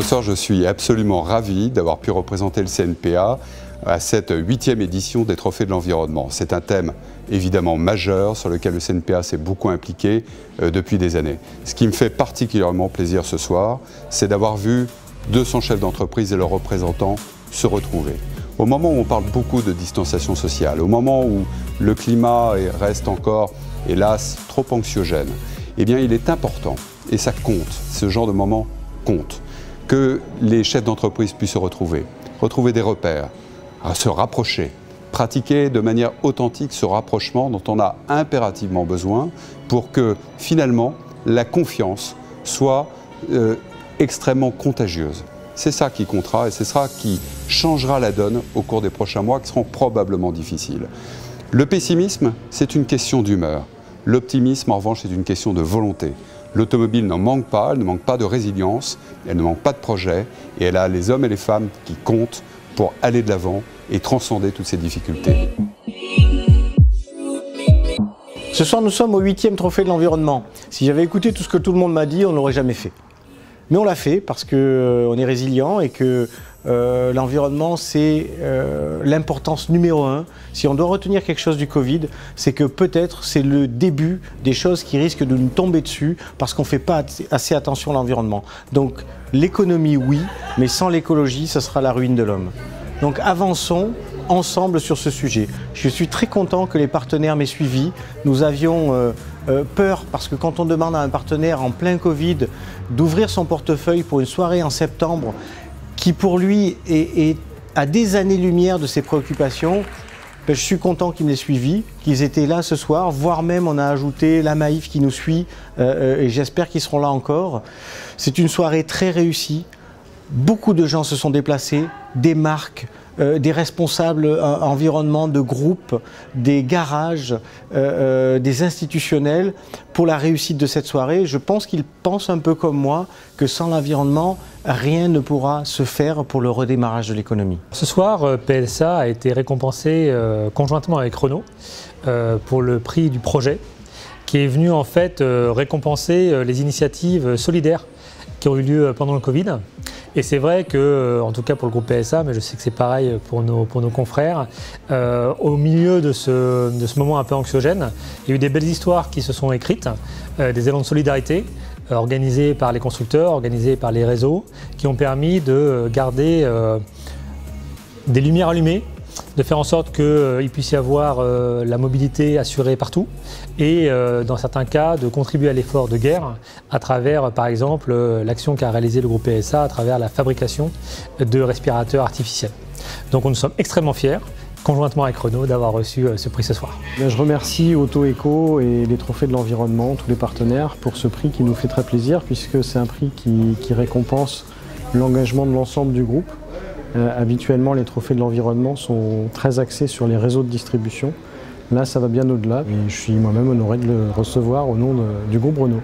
Ce soir, je suis absolument ravi d'avoir pu représenter le CNPA à cette huitième édition des Trophées de l'Environnement. C'est un thème évidemment majeur sur lequel le CNPA s'est beaucoup impliqué euh, depuis des années. Ce qui me fait particulièrement plaisir ce soir, c'est d'avoir vu 200 chefs d'entreprise et leurs représentants se retrouver. Au moment où on parle beaucoup de distanciation sociale, au moment où le climat reste encore, hélas, trop anxiogène, eh bien il est important, et ça compte, ce genre de moment compte, que les chefs d'entreprise puissent se retrouver, retrouver des repères, se rapprocher, pratiquer de manière authentique ce rapprochement dont on a impérativement besoin pour que finalement la confiance soit euh, extrêmement contagieuse. C'est ça qui comptera et c'est ça qui changera la donne au cours des prochains mois qui seront probablement difficiles. Le pessimisme, c'est une question d'humeur. L'optimisme, en revanche, c'est une question de volonté. L'automobile n'en manque pas, elle ne manque pas de résilience, elle ne manque pas de projet, et elle a les hommes et les femmes qui comptent pour aller de l'avant et transcender toutes ces difficultés. Ce soir, nous sommes au huitième trophée de l'environnement. Si j'avais écouté tout ce que tout le monde m'a dit, on ne l'aurait jamais fait. Mais on l'a fait parce qu'on euh, est résilient et que euh, l'environnement, c'est euh, l'importance numéro un. Si on doit retenir quelque chose du Covid, c'est que peut-être c'est le début des choses qui risquent de nous tomber dessus parce qu'on ne fait pas assez attention à l'environnement. Donc l'économie, oui, mais sans l'écologie, ce sera la ruine de l'homme. Donc avançons ensemble sur ce sujet. Je suis très content que les partenaires m'aient suivi. Nous avions peur parce que quand on demande à un partenaire en plein Covid d'ouvrir son portefeuille pour une soirée en septembre qui pour lui est, à des années-lumière de ses préoccupations, ben, je suis content qu'ils m'aient suivi, qu'ils étaient là ce soir, voire même on a ajouté la Maïf qui nous suit euh, euh, et j'espère qu'ils seront là encore. C'est une soirée très réussie. Beaucoup de gens se sont déplacés, des marques, euh, des responsables euh, environnement de groupes, des garages, euh, des institutionnels pour la réussite de cette soirée. Je pense qu'ils pensent un peu comme moi que sans l'environnement, rien ne pourra se faire pour le redémarrage de l'économie. Ce soir, PSA a été récompensé conjointement avec Renault pour le prix du projet qui est venu en fait récompenser les initiatives solidaires qui ont eu lieu pendant le Covid. Et c'est vrai que, euh, en tout cas pour le groupe PSA, mais je sais que c'est pareil pour nos, confrères, euh, au milieu de ce, de ce, moment un peu anxiogène, il y a eu des belles histoires qui se sont écrites, euh, des élans de solidarité organisés par les constructeurs, organisés par les réseaux, qui ont permis de garder des lumières allumées de faire en sorte qu'il euh, puisse y avoir euh, la mobilité assurée partout et euh, dans certains cas de contribuer à l'effort de guerre à travers par exemple l'action qu'a réalisé le groupe PSA à travers la fabrication de respirateurs artificiels. Donc nous sommes extrêmement fiers conjointement avec Renault d'avoir reçu ce prix ce soir. Je remercie Auto Eco et les Trophées de l'Environnement, tous les partenaires, pour ce prix qui nous fait très plaisir puisque c'est un prix qui récompense l'engagement de l'ensemble du groupe. Euh, habituellement, les trophées de l'environnement sont très axés sur les réseaux de distribution. Là, ça va bien au-delà et je suis moi-même honoré de le recevoir au nom du groupe Renault.